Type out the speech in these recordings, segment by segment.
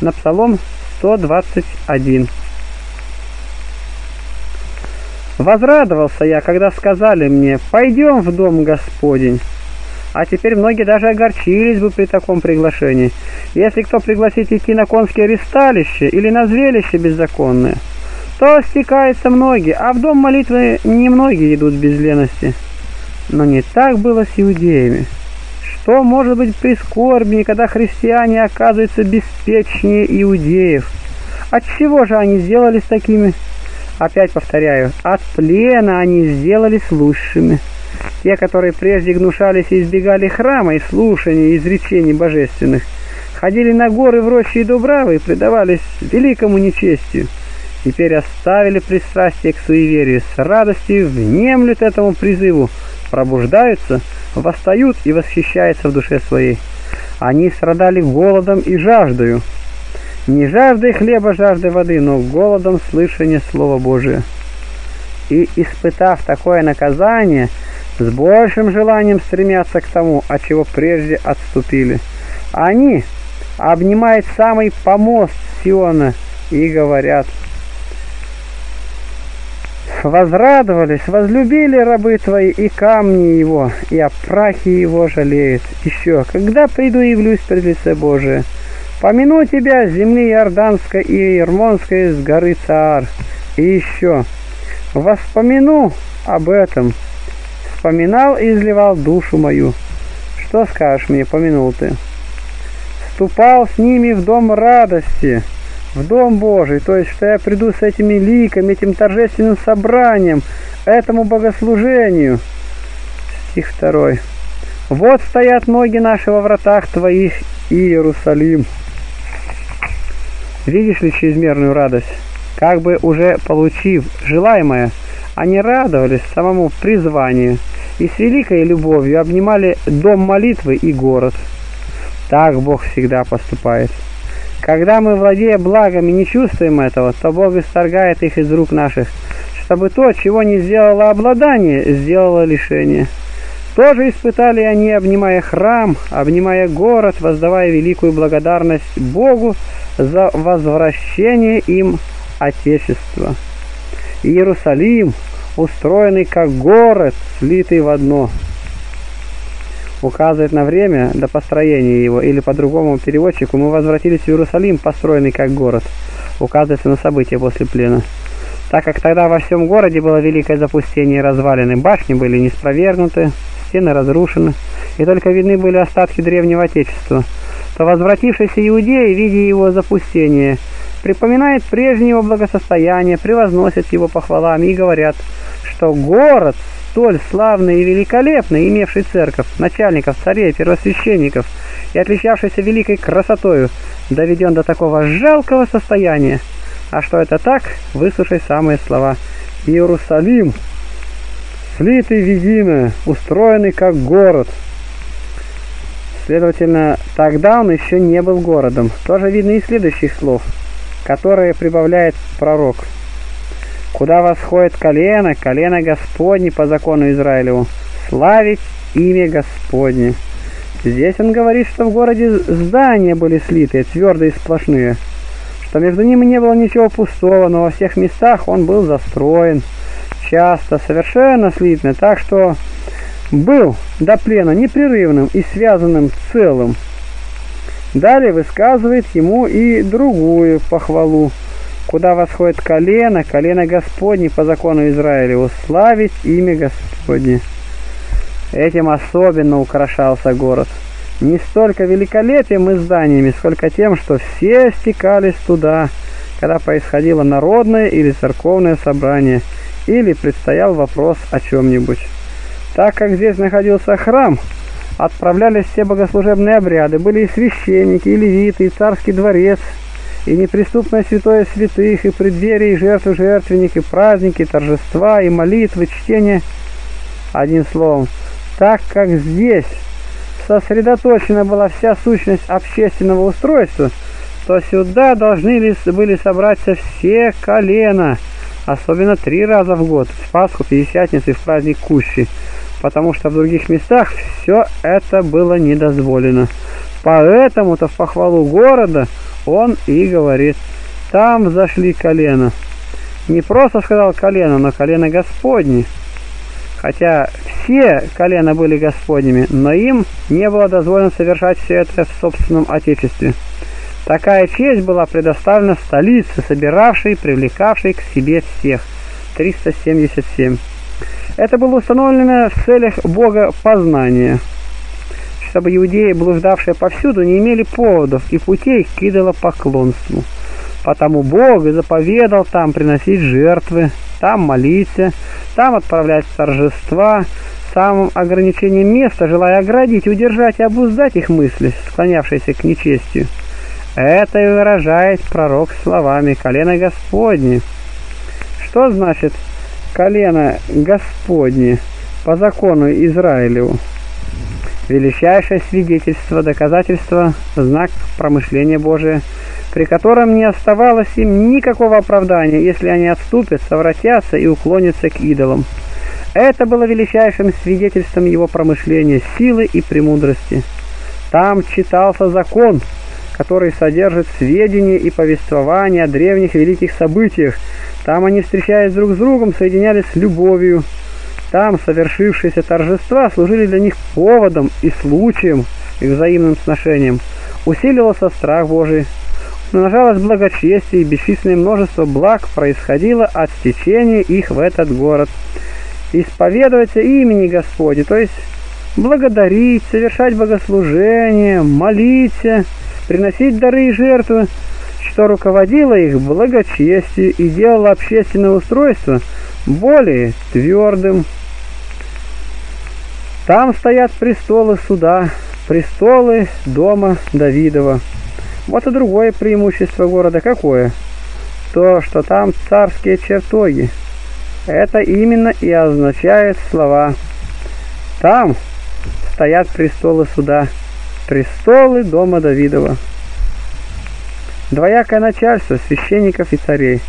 на Псалом 121. Возрадовался я, когда сказали мне, пойдем в дом Господень. А теперь многие даже огорчились бы при таком приглашении. Если кто пригласит идти на конские ристалище или на зрелище беззаконное, то стекаются многие, а в дом молитвы немногие идут без лености. Но не так было с иудеями. Что может быть прискорбнее, когда христиане оказываются беспечнее иудеев? От чего же они сделались такими? Опять повторяю, от плена они сделались лучшими. Те, которые прежде гнушались и избегали храма и слушания изречений божественных, ходили на горы в рощи и дубравы и предавались великому нечестию. Теперь оставили пристрастие к суеверию, с радостью внемлют этому призыву, пробуждаются, восстают и восхищаются в душе своей. Они страдали голодом и жаждою, не жаждой хлеба, жаждой воды, но голодом слышания Слова Божия. И, испытав такое наказание, с большим желанием стремятся к тому, от чего прежде отступили. Они обнимают самый помост Сиона и говорят, «Возрадовались, возлюбили рабы твои и камни его, и о прахе его жалеют. Еще, когда приду и явлюсь пред лице Божие, помяну тебя с земли Иорданской и Ермонской с горы Цаар. И еще, воспомяну об этом, вспоминал и изливал душу мою. Что скажешь мне, помянул ты? Ступал с ними в дом радости, в дом Божий, то есть, что я приду с этими ликами, этим торжественным собранием, этому богослужению. Стих второй. Вот стоят ноги наши во вратах твоих, Иерусалим. Видишь ли чрезмерную радость? Как бы уже получив желаемое, они радовались самому призванию и с великой любовью обнимали дом молитвы и город. Так Бог всегда поступает. Когда мы, владея благами, не чувствуем этого, то Бог исторгает их из рук наших, чтобы то, чего не сделало обладание, сделало лишение. Тоже испытали они, обнимая храм, обнимая город, воздавая великую благодарность Богу за возвращение им Отечества. Иерусалим, устроенный как город, слитый в одно, указывает на время до построения его, или по другому переводчику, мы возвратились в Иерусалим, построенный как город, указывается на события после плена. Так как тогда во всем городе было великое запустение и развалины, башни были не спровергнуты, стены разрушены, и только видны были остатки древнего Отечества, то возвратившиеся иудеи, видя его запустение, припоминают прежнее его благосостояние, превозносят его похвалами и говорят, что город столь славный и великолепный, имевший церковь, начальников, царей, первосвященников и отличавшийся великой красотою, доведен до такого жалкого состояния. А что это так, выслушай самые слова. Иерусалим, слитый в единое, устроенный как город. Следовательно, тогда он еще не был городом. Тоже видно из следующих слов – которые прибавляет пророк. Куда восходит колено, колено Господне по закону Израилеву, славить имя Господне. Здесь он говорит, что в городе здания были слитые, твердые и сплошные, что между ними не было ничего пустого, но во всех местах он был застроен, часто, совершенно слитно, так что был до плена непрерывным и связанным целым. Далее высказывает ему и другую похвалу, куда восходит колено, колено Господне по закону Израилеву, славить имя Господне. Этим особенно украшался город. Не столько великолепием и зданиями, сколько тем, что все стекались туда, когда происходило народное или церковное собрание, или предстоял вопрос о чем-нибудь. Так как здесь находился храм, отправлялись все богослужебные обряды, были и священники, и левиты, и царский дворец, и неприступное святое святых, и преддверие, и жертвы жертвенники, праздники, торжества, и молитвы, чтение. Одним словом, так как здесь сосредоточена была вся сущность общественного устройства, то сюда должны были собраться все колена, особенно три раза в год, в Пасху, Пятидесятницу и в праздник Кущи потому что в других местах все это было недозволено. Поэтому-то в похвалу города он и говорит, там зашли колено. Не просто сказал колено, но колено Господне. Хотя все колена были Господними, но им не было дозволено совершать все это в собственном Отечестве. Такая честь была предоставлена столице, собиравшей, привлекавшей к себе всех. 377. Это было установлено в целях Бога познания, чтобы иудеи, блуждавшие повсюду, не имели поводов и путей к идолопоклонству. Потому Бог заповедал там приносить жертвы, там молиться, там отправлять торжества, самым ограничением места, желая оградить, удержать и обуздать их мысли, склонявшиеся к нечестию. Это и выражает пророк словами «колено Господне». Что значит «колено Господне» по закону Израилеву? Величайшее свидетельство, доказательство, знак промышления Божия, при котором не оставалось им никакого оправдания, если они отступят, совратятся и уклонятся к идолам. Это было величайшим свидетельством его промышления, силы и премудрости. Там читался закон – который содержит сведения и повествования о древних великих событиях. Там они, встречаясь друг с другом, соединялись с любовью. Там совершившиеся торжества служили для них поводом и случаем к взаимным сношениям. Усиливался страх Божий, умножалось благочестие и бесчисленное множество благ происходило от стечения их в этот город. Исповедоваться имени Господи, то есть благодарить, совершать богослужение, молиться, приносить дары и жертвы, что руководило их благочестию и делало общественное устройство более твердым. Там стоят престолы суда, престолы дома Давидова. Вот и другое преимущество города какое? То, что там царские чертоги. Это именно и означает слова. Там стоят престолы суда престолы дома Давидова. Двоякое начальство священников и царей.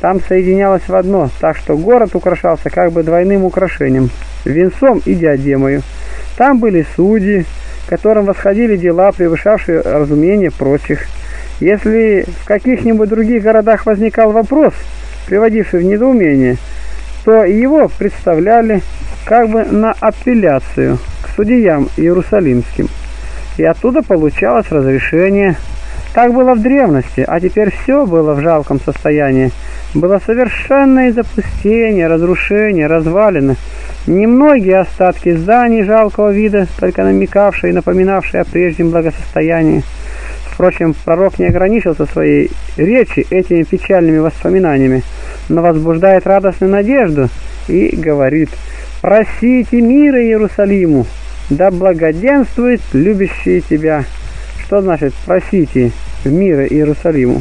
Там соединялось в одно, так что город украшался как бы двойным украшением, венцом и диадемою. Там были судьи, которым восходили дела, превышавшие разумение прочих. Если в каких-нибудь других городах возникал вопрос, приводивший в недоумение, то его представляли как бы на апелляцию к судьям иерусалимским и оттуда получалось разрешение. Так было в древности, а теперь все было в жалком состоянии. Было совершенное запустение, разрушение, развалины. Немногие остатки зданий жалкого вида, только намекавшие и напоминавшие о прежнем благосостоянии. Впрочем, пророк не ограничился своей речи этими печальными воспоминаниями, но возбуждает радостную надежду и говорит «Просите мира Иерусалиму, да благоденствует любящие тебя. Что значит просите мира Иерусалиму?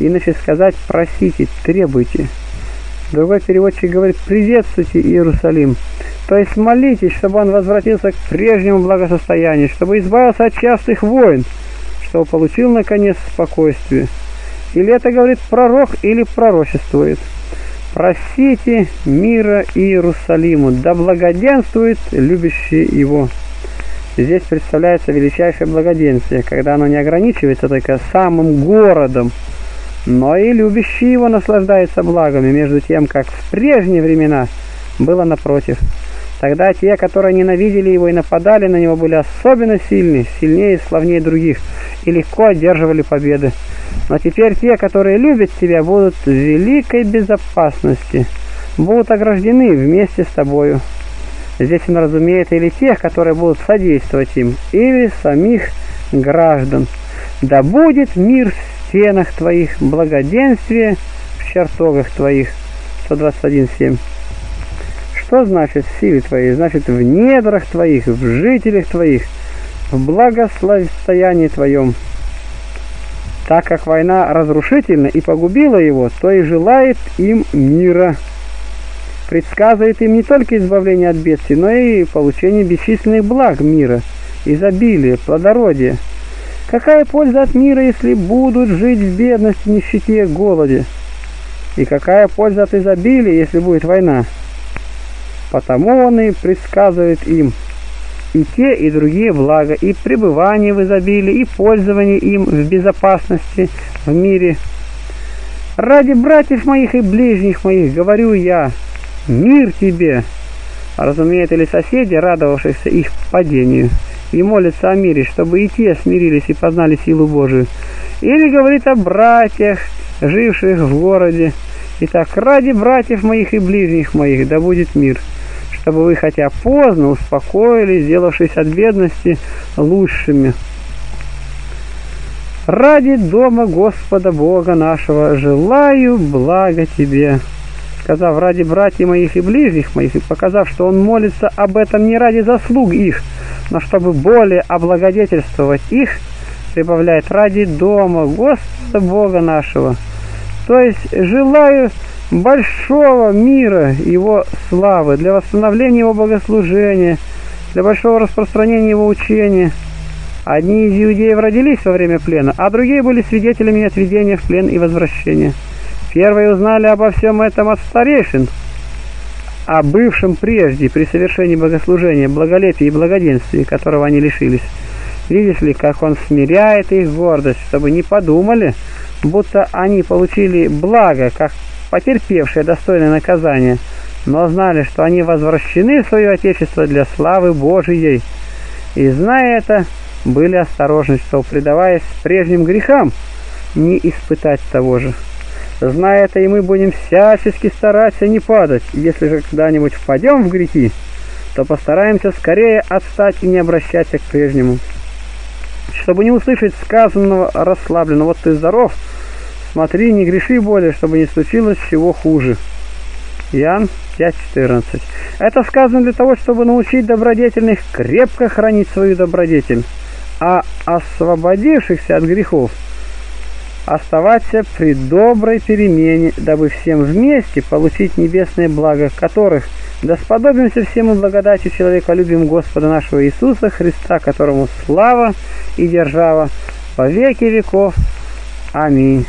Иначе сказать просите, требуйте. Другой переводчик говорит приветствуйте Иерусалим. То есть молитесь, чтобы он возвратился к прежнему благосостоянию, чтобы избавился от частых войн, чтобы получил наконец спокойствие. Или это говорит пророк, или пророчествует. Просите мира Иерусалиму, да благоденствует любящий его. Здесь представляется величайшее благоденствие, когда оно не ограничивается только самым городом, но и любящий его наслаждается благами, между тем, как в прежние времена было напротив. Тогда те, которые ненавидели его и нападали на него, были особенно сильны, сильнее и славнее других, и легко одерживали победы. Но теперь те, которые любят тебя, будут в великой безопасности, будут ограждены вместе с тобою. Здесь он разумеет или тех, которые будут содействовать им, или самих граждан. Да будет мир стенах твоих, благоденствие в чертогах твоих. 121.7 Что значит в силе твоей? Значит в недрах твоих, в жителях твоих, в благословении твоем. Так как война разрушительна и погубила его, то и желает им мира. Предсказывает им не только избавление от бедствий, но и получение бесчисленных благ мира, изобилия, плодородия. Какая польза от мира, если будут жить в бедности, нищете, голоде? И какая польза от изобилия, если будет война? Потому он и предсказывает им. и те, и другие блага, и пребывание в изобилии, и пользование им в безопасности в мире. Ради братьев моих и ближних моих говорю я, мир тебе!» Разумеют ли соседи, радовавшихся их падению, и молятся о мире, чтобы и те смирились и познали силу Божию? Или говорит о братьях, живших в городе, Итак, ради братьев моих и ближних моих да будет мир, чтобы вы хотя поздно успокоились, сделавшись от бедности лучшими. Ради дома Господа Бога нашего желаю блага тебе. Сказав ради братьев моих и ближних моих, и показав, что он молится об этом не ради заслуг их, но чтобы более облагодетельствовать их, прибавляет ради дома Господа Бога нашего – то есть желаю большого мира его славы, для восстановления его богослужения, для большого распространения его учения. Одни из иудеев родились во время плена, а другие были свидетелями отведения в плен и возвращения. Первые узнали обо всем этом от старейшин, о бывшем прежде при совершении богослужения, благолепии и благоденствии, которого они лишились. Видишь ли, как он смиряет их гордость, чтобы не подумали, будто они получили благо, как потерпевшие достойное наказание, но знали, что они возвращены в свое Отечество для славы Божией. И, зная это, были осторожны, что, предаваясь прежним грехам, не испытать того же. Зная это, и мы будем всячески стараться не падать. Если же когда-нибудь впадем в грехи, то постараемся скорее отстать и не обращаться к прежнему чтобы не услышать сказанного расслабленно. Вот ты здоров, смотри, не греши более, чтобы не случилось чего хуже. Иоанн 5.14. Это сказано для того, чтобы научить добродетельных крепко хранить свою добродетель, а освободившихся от грехов оставаться при доброй перемене, дабы всем вместе получить небесное благо, которых – да сподобимся всем и благодати человеколюбим Господа нашего Иисуса Христа, которому слава и держава во веки веков. Аминь.